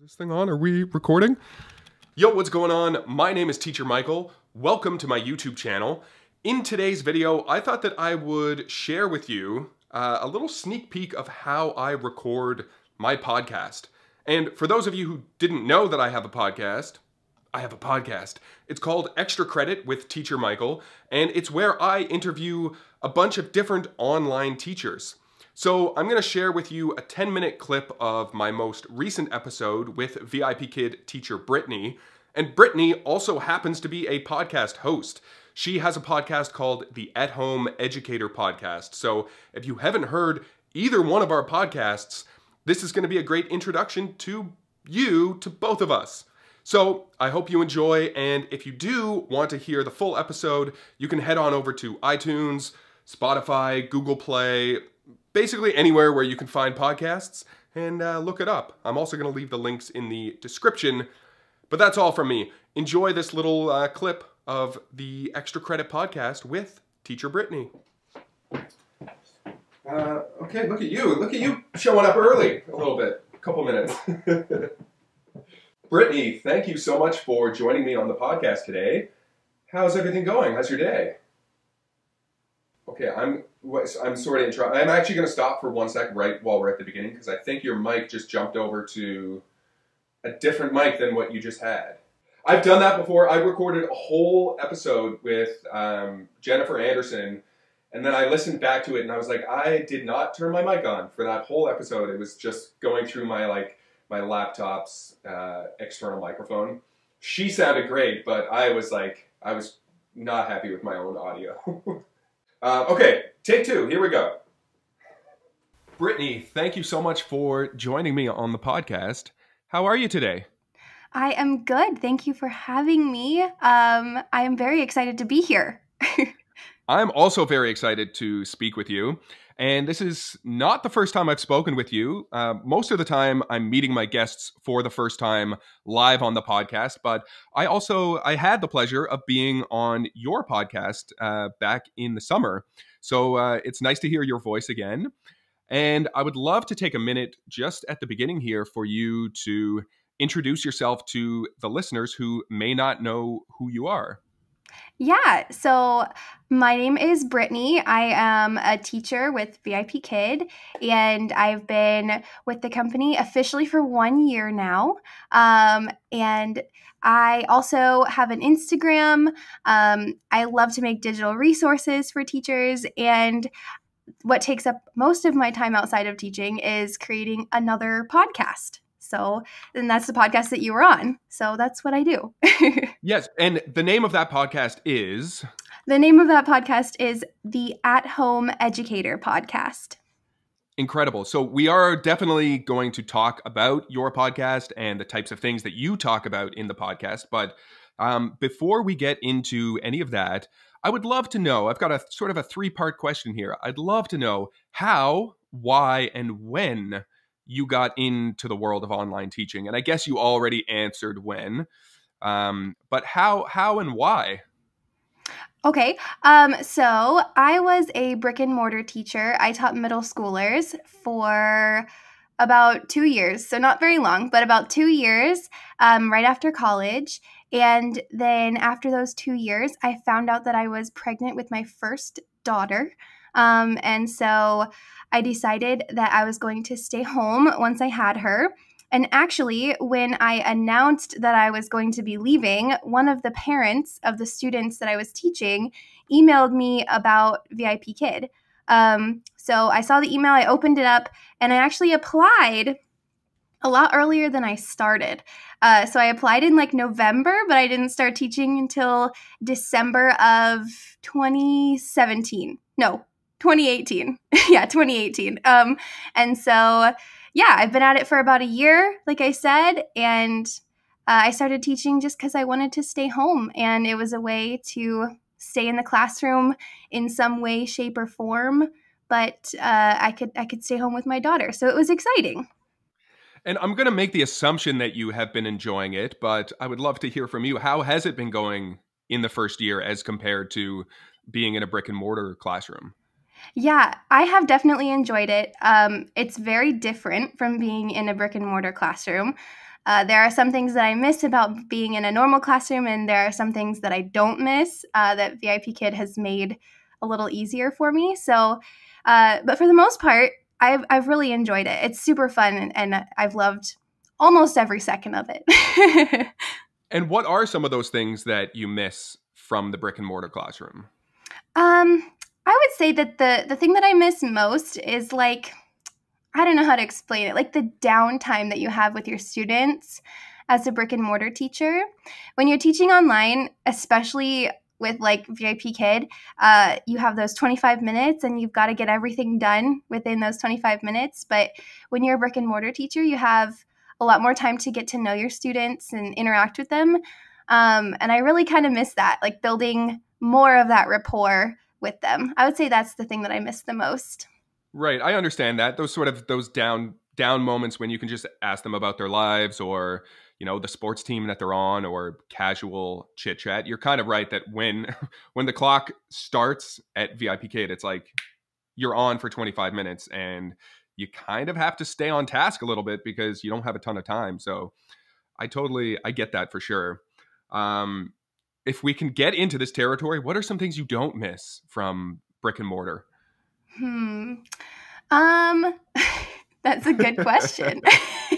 this thing on? Are we recording? Yo, what's going on? My name is Teacher Michael. Welcome to my YouTube channel. In today's video, I thought that I would share with you uh, a little sneak peek of how I record my podcast. And for those of you who didn't know that I have a podcast, I have a podcast. It's called Extra Credit with Teacher Michael, and it's where I interview a bunch of different online teachers. So I'm gonna share with you a 10 minute clip of my most recent episode with VIPKid teacher Brittany. And Brittany also happens to be a podcast host. She has a podcast called the At Home Educator Podcast. So if you haven't heard either one of our podcasts, this is gonna be a great introduction to you, to both of us. So I hope you enjoy, and if you do want to hear the full episode, you can head on over to iTunes, Spotify, Google Play, basically anywhere where you can find podcasts and uh, look it up. I'm also going to leave the links in the description. But that's all from me. Enjoy this little uh, clip of the Extra Credit podcast with Teacher Brittany. Uh, okay, look at you. Look at you showing up early a little bit, a couple minutes. Brittany, thank you so much for joining me on the podcast today. How's everything going? How's your day? Okay, I'm I'm sorry to interrupt. I'm actually going to stop for one sec right while we're at the beginning because I think your mic just jumped over to a different mic than what you just had. I've done that before. I recorded a whole episode with um, Jennifer Anderson, and then I listened back to it, and I was like, I did not turn my mic on for that whole episode. It was just going through my like my laptop's uh, external microphone. She sounded great, but I was like, I was not happy with my own audio. uh, okay, Take two. Here we go. Brittany, thank you so much for joining me on the podcast. How are you today? I am good. Thank you for having me. Um, I am very excited to be here. I'm also very excited to speak with you. And this is not the first time I've spoken with you. Uh, most of the time, I'm meeting my guests for the first time live on the podcast. But I also I had the pleasure of being on your podcast uh, back in the summer. So uh, it's nice to hear your voice again. And I would love to take a minute just at the beginning here for you to introduce yourself to the listeners who may not know who you are. Yeah, so my name is Brittany. I am a teacher with VIPKid, and I've been with the company officially for one year now. Um, and I also have an Instagram. Um, I love to make digital resources for teachers, and what takes up most of my time outside of teaching is creating another podcast. So, and that's the podcast that you were on. So that's what I do. yes. And the name of that podcast is? The name of that podcast is the At Home Educator Podcast. Incredible. So, we are definitely going to talk about your podcast and the types of things that you talk about in the podcast. But um, before we get into any of that, I would love to know. I've got a sort of a three part question here. I'd love to know how, why, and when you got into the world of online teaching? And I guess you already answered when, um, but how, how, and why? Okay, um, so I was a brick and mortar teacher. I taught middle schoolers for about two years, so not very long, but about two years um, right after college. And then after those two years, I found out that I was pregnant with my first daughter. Um, and so I decided that I was going to stay home once I had her. And actually, when I announced that I was going to be leaving, one of the parents of the students that I was teaching emailed me about VIPKid. Um, so I saw the email, I opened it up, and I actually applied a lot earlier than I started. Uh, so I applied in like November, but I didn't start teaching until December of 2017. No, 2018. yeah, 2018. Um, and so, yeah, I've been at it for about a year, like I said, and uh, I started teaching just because I wanted to stay home, and it was a way to stay in the classroom in some way, shape, or form. But uh, I could I could stay home with my daughter, so it was exciting. And I'm going to make the assumption that you have been enjoying it, but I would love to hear from you. How has it been going in the first year as compared to being in a brick and mortar classroom? Yeah, I have definitely enjoyed it. Um, it's very different from being in a brick and mortar classroom. Uh, there are some things that I miss about being in a normal classroom, and there are some things that I don't miss uh, that VIPKid has made a little easier for me. So, uh, but for the most part, I've, I've really enjoyed it. It's super fun, and, and I've loved almost every second of it. and what are some of those things that you miss from the brick and mortar classroom? Um, I would say that the the thing that I miss most is like I don't know how to explain it, like the downtime that you have with your students as a brick and mortar teacher. When you're teaching online, especially with like VIPKid, uh, you have those 25 minutes and you've got to get everything done within those 25 minutes. But when you're a brick and mortar teacher, you have a lot more time to get to know your students and interact with them. Um, and I really kind of miss that, like building more of that rapport with them. I would say that's the thing that I miss the most. Right. I understand that. Those sort of those down down moments when you can just ask them about their lives or, you know, the sports team that they're on or casual chit chat. You're kind of right that when when the clock starts at vipk it's like you're on for 25 minutes and you kind of have to stay on task a little bit because you don't have a ton of time. So I totally I get that for sure. Um, if we can get into this territory, what are some things you don't miss from brick and mortar? Hmm. Um, that's a good question.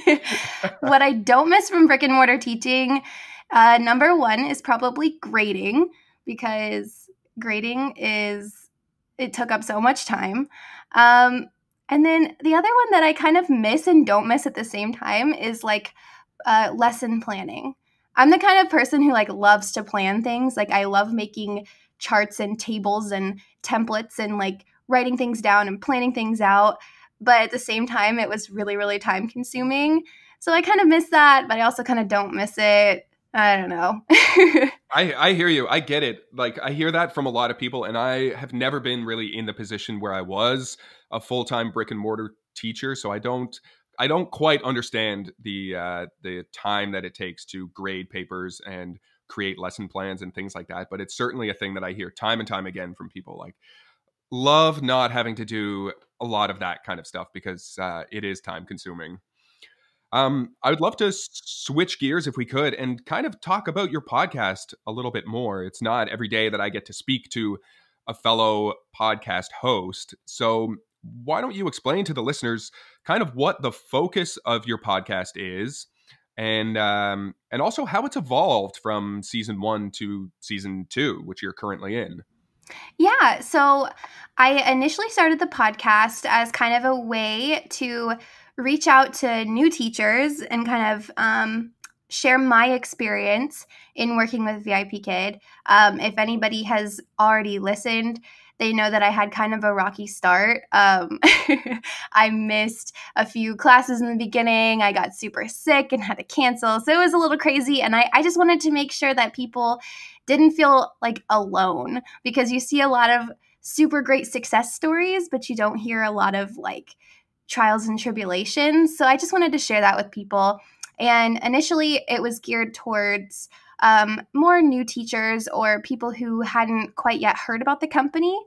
what I don't miss from brick and mortar teaching, uh, number one is probably grading because grading is it took up so much time. Um, and then the other one that I kind of miss and don't miss at the same time is like uh, lesson planning. I'm the kind of person who like loves to plan things. Like I love making charts and tables and templates and like writing things down and planning things out. But at the same time, it was really, really time consuming. So I kind of miss that, but I also kind of don't miss it. I don't know. I, I hear you. I get it. Like I hear that from a lot of people, and I have never been really in the position where I was a full time brick and mortar teacher. So I don't I don't quite understand the uh, the time that it takes to grade papers and create lesson plans and things like that. But it's certainly a thing that I hear time and time again from people. Like, love not having to do a lot of that kind of stuff because uh, it is time consuming. Um, I would love to switch gears if we could and kind of talk about your podcast a little bit more. It's not every day that I get to speak to a fellow podcast host. So, why don't you explain to the listeners kind of what the focus of your podcast is and um, and also how it's evolved from season one to season two, which you're currently in. Yeah, so I initially started the podcast as kind of a way to reach out to new teachers and kind of um, share my experience in working with VIPKid. Um, if anybody has already listened, they know that I had kind of a rocky start. Um, I missed a few classes in the beginning. I got super sick and had to cancel. So it was a little crazy. And I, I just wanted to make sure that people didn't feel like alone because you see a lot of super great success stories, but you don't hear a lot of like trials and tribulations. So I just wanted to share that with people. And initially, it was geared towards um, more new teachers or people who hadn't quite yet heard about the company.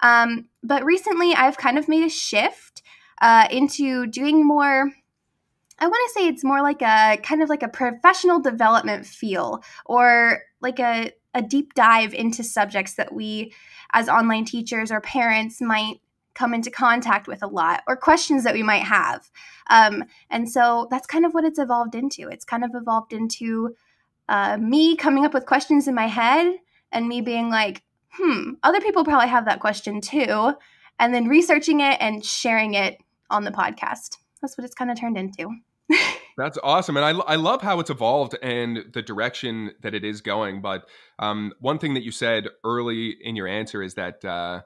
Um, but recently, I've kind of made a shift uh, into doing more. I want to say it's more like a kind of like a professional development feel or like a, a deep dive into subjects that we, as online teachers or parents, might come into contact with a lot or questions that we might have. Um, and so that's kind of what it's evolved into. It's kind of evolved into uh, me coming up with questions in my head and me being like, hmm, other people probably have that question too. And then researching it and sharing it on the podcast. That's what it's kind of turned into. That's awesome. And I, I love how it's evolved and the direction that it is going. But um, one thing that you said early in your answer is that uh,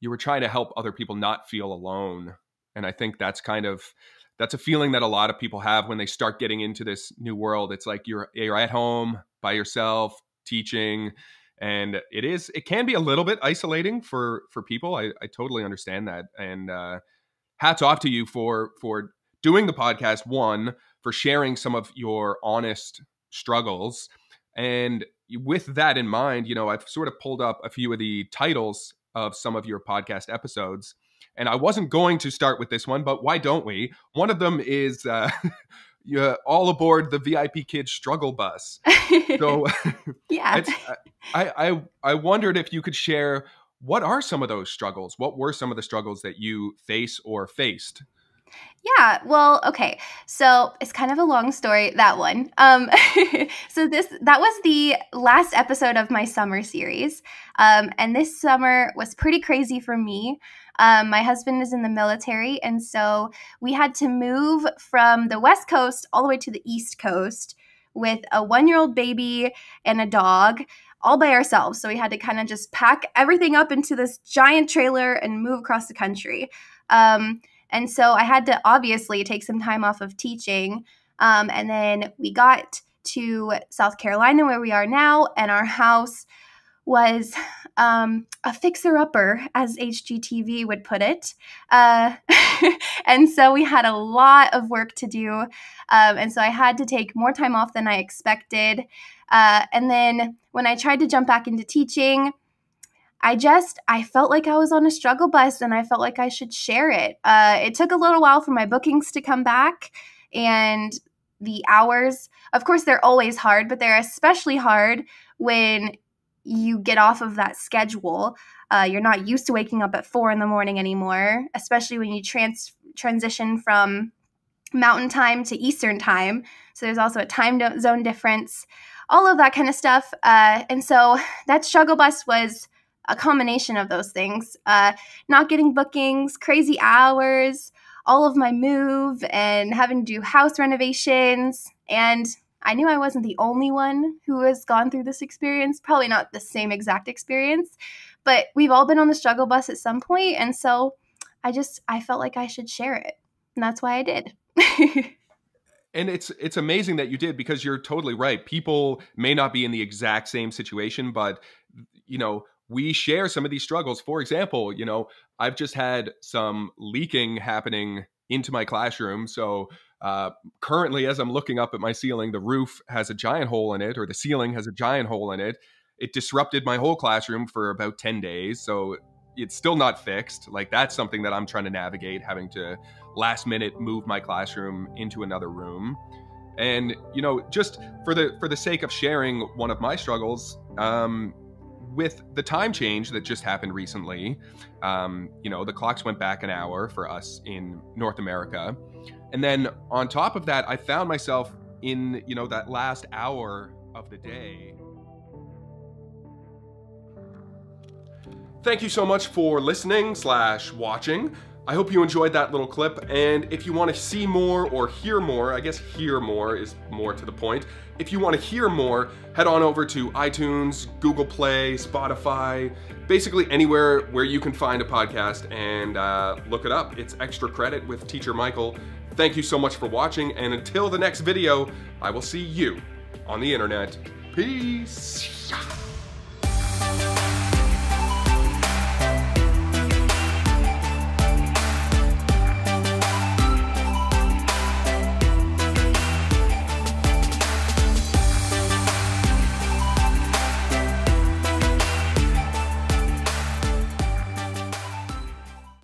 you were trying to help other people not feel alone. And I think that's kind of that's a feeling that a lot of people have when they start getting into this new world. It's like you're you're at home by yourself teaching and it is it can be a little bit isolating for for people. I, I totally understand that. And uh, hats off to you for for doing the podcast. One for sharing some of your honest struggles, and with that in mind, you know I've sort of pulled up a few of the titles of some of your podcast episodes and I wasn't going to start with this one, but why don't we? One of them is uh, uh, all aboard the VIPKids struggle bus. So yeah, I, I I wondered if you could share what are some of those struggles? What were some of the struggles that you face or faced? Yeah, well, okay. So it's kind of a long story, that one. Um, so this that was the last episode of my summer series. Um, and this summer was pretty crazy for me. Um, my husband is in the military, and so we had to move from the West Coast all the way to the East Coast with a one year old baby and a dog all by ourselves. So we had to kind of just pack everything up into this giant trailer and move across the country. Um, and so I had to obviously take some time off of teaching. Um, and then we got to South Carolina, where we are now, and our house was um, a fixer upper, as HGTV would put it. Uh, and so we had a lot of work to do. Um, and so I had to take more time off than I expected. Uh, and then when I tried to jump back into teaching, I just I felt like I was on a struggle bus and I felt like I should share it. Uh, it took a little while for my bookings to come back and the hours. Of course, they're always hard, but they're especially hard when you get off of that schedule. Uh, you're not used to waking up at four in the morning anymore, especially when you trans transition from mountain time to eastern time. So there's also a time zone difference, all of that kind of stuff. Uh, and so that struggle bus was a combination of those things uh, not getting bookings, crazy hours, all of my move, and having to do house renovations. And I knew I wasn't the only one who has gone through this experience, probably not the same exact experience, but we've all been on the struggle bus at some point, and so I just I felt like I should share it. And that's why I did. and it's it's amazing that you did because you're totally right. People may not be in the exact same situation, but you know, we share some of these struggles. For example, you know, I've just had some leaking happening into my classroom. So uh, currently, as I'm looking up at my ceiling, the roof has a giant hole in it, or the ceiling has a giant hole in it. It disrupted my whole classroom for about 10 days. So it's still not fixed. Like that's something that I'm trying to navigate, having to last minute move my classroom into another room. And you know, just for the for the sake of sharing one of my struggles, um, with the time change that just happened recently, um, you know, the clocks went back an hour for us in North America. And then on top of that, I found myself in, you know, that last hour of the day. Thank you so much for listening slash watching. I hope you enjoyed that little clip, and if you want to see more or hear more, I guess hear more is more to the point. If you want to hear more, head on over to iTunes, Google Play, Spotify, basically anywhere where you can find a podcast and uh, look it up. It's Extra Credit with Teacher Michael. Thank you so much for watching, and until the next video, I will see you on the internet. Peace.